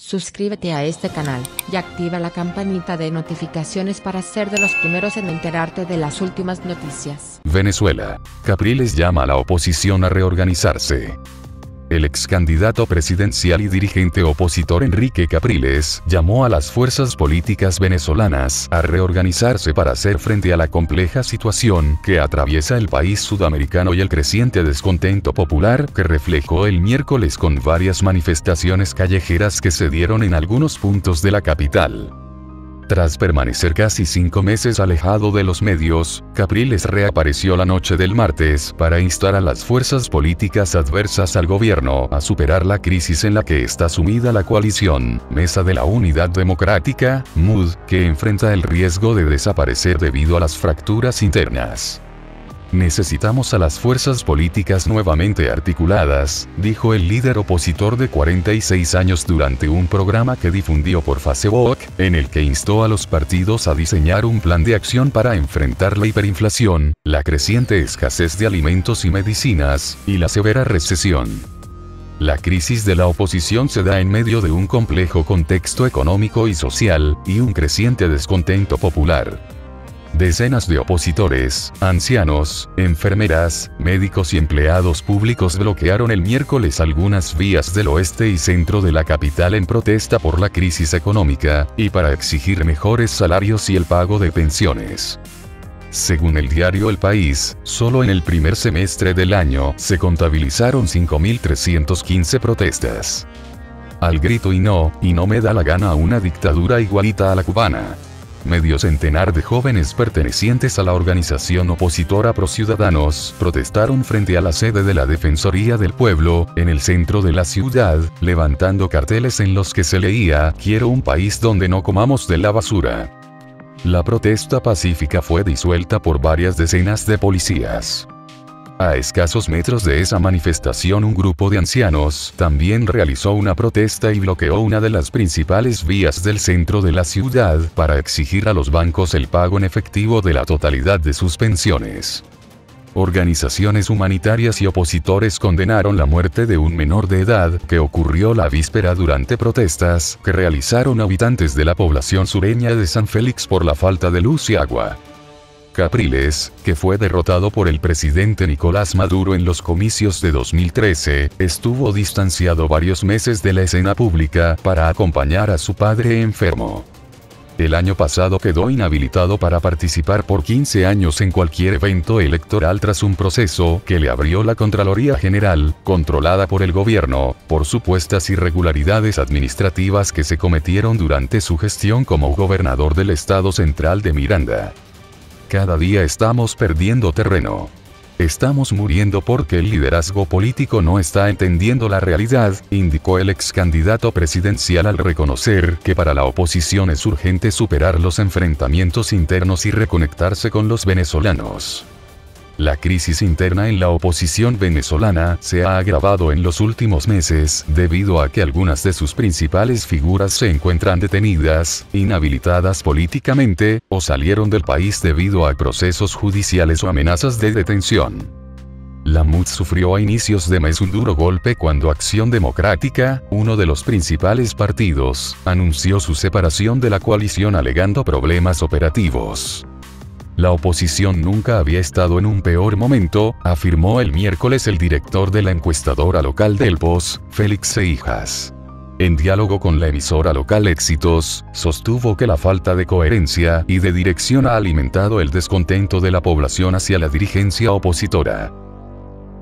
Suscríbete a este canal, y activa la campanita de notificaciones para ser de los primeros en enterarte de las últimas noticias. Venezuela. Capriles llama a la oposición a reorganizarse. El ex candidato presidencial y dirigente opositor Enrique Capriles llamó a las fuerzas políticas venezolanas a reorganizarse para hacer frente a la compleja situación que atraviesa el país sudamericano y el creciente descontento popular que reflejó el miércoles con varias manifestaciones callejeras que se dieron en algunos puntos de la capital. Tras permanecer casi cinco meses alejado de los medios, Capriles reapareció la noche del martes para instar a las fuerzas políticas adversas al gobierno a superar la crisis en la que está sumida la coalición, Mesa de la Unidad Democrática, MUD, que enfrenta el riesgo de desaparecer debido a las fracturas internas. Necesitamos a las fuerzas políticas nuevamente articuladas, dijo el líder opositor de 46 años durante un programa que difundió por Facebook, en el que instó a los partidos a diseñar un plan de acción para enfrentar la hiperinflación, la creciente escasez de alimentos y medicinas, y la severa recesión. La crisis de la oposición se da en medio de un complejo contexto económico y social, y un creciente descontento popular. Decenas de opositores, ancianos, enfermeras, médicos y empleados públicos bloquearon el miércoles algunas vías del oeste y centro de la capital en protesta por la crisis económica, y para exigir mejores salarios y el pago de pensiones. Según el diario El País, solo en el primer semestre del año se contabilizaron 5.315 protestas. Al grito y no, y no me da la gana una dictadura igualita a la cubana medio centenar de jóvenes pertenecientes a la organización opositora Pro Ciudadanos protestaron frente a la sede de la Defensoría del Pueblo, en el centro de la ciudad, levantando carteles en los que se leía, quiero un país donde no comamos de la basura. La protesta pacífica fue disuelta por varias decenas de policías. A escasos metros de esa manifestación un grupo de ancianos también realizó una protesta y bloqueó una de las principales vías del centro de la ciudad para exigir a los bancos el pago en efectivo de la totalidad de sus pensiones. Organizaciones humanitarias y opositores condenaron la muerte de un menor de edad que ocurrió la víspera durante protestas que realizaron habitantes de la población sureña de San Félix por la falta de luz y agua. Capriles, que fue derrotado por el presidente Nicolás Maduro en los comicios de 2013, estuvo distanciado varios meses de la escena pública para acompañar a su padre enfermo. El año pasado quedó inhabilitado para participar por 15 años en cualquier evento electoral tras un proceso que le abrió la Contraloría General, controlada por el gobierno, por supuestas irregularidades administrativas que se cometieron durante su gestión como gobernador del estado central de Miranda. Cada día estamos perdiendo terreno. Estamos muriendo porque el liderazgo político no está entendiendo la realidad, indicó el ex candidato presidencial al reconocer que para la oposición es urgente superar los enfrentamientos internos y reconectarse con los venezolanos. La crisis interna en la oposición venezolana se ha agravado en los últimos meses debido a que algunas de sus principales figuras se encuentran detenidas, inhabilitadas políticamente, o salieron del país debido a procesos judiciales o amenazas de detención. La MUD sufrió a inicios de mes un duro golpe cuando Acción Democrática, uno de los principales partidos, anunció su separación de la coalición alegando problemas operativos. La oposición nunca había estado en un peor momento, afirmó el miércoles el director de la encuestadora local del POS, Félix Seijas. En diálogo con la emisora local Éxitos, sostuvo que la falta de coherencia y de dirección ha alimentado el descontento de la población hacia la dirigencia opositora.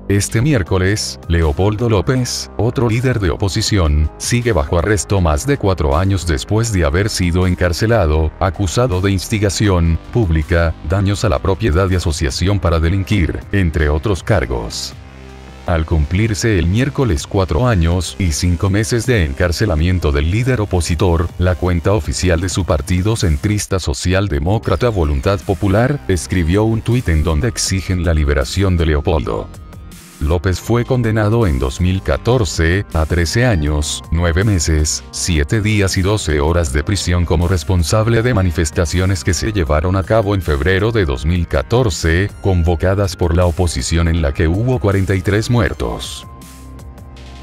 Este miércoles, Leopoldo López, otro líder de oposición, sigue bajo arresto más de cuatro años después de haber sido encarcelado, acusado de instigación pública, daños a la propiedad y asociación para delinquir, entre otros cargos. Al cumplirse el miércoles cuatro años y cinco meses de encarcelamiento del líder opositor, la cuenta oficial de su partido centrista socialdemócrata Voluntad Popular, escribió un tuit en donde exigen la liberación de Leopoldo. López fue condenado en 2014 a 13 años, 9 meses, 7 días y 12 horas de prisión como responsable de manifestaciones que se llevaron a cabo en febrero de 2014, convocadas por la oposición en la que hubo 43 muertos.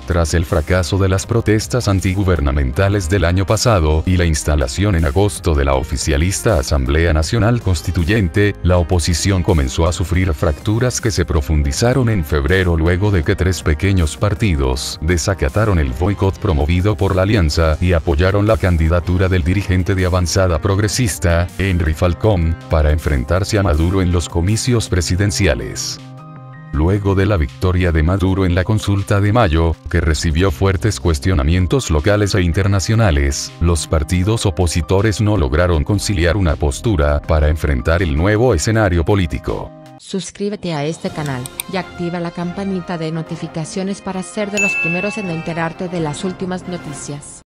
Tras el fracaso de las protestas antigubernamentales del año pasado y la instalación en agosto de la oficialista Asamblea Nacional Constituyente, la oposición comenzó a sufrir fracturas que se profundizaron en febrero luego de que tres pequeños partidos desacataron el boicot promovido por la alianza y apoyaron la candidatura del dirigente de avanzada progresista, Henry Falcón, para enfrentarse a Maduro en los comicios presidenciales luego de la victoria de Maduro en la consulta de mayo, que recibió fuertes cuestionamientos locales e internacionales, los partidos opositores no lograron conciliar una postura para enfrentar el nuevo escenario político. Suscríbete a este canal y activa la campanita de notificaciones para ser de los primeros en enterarte de las últimas noticias.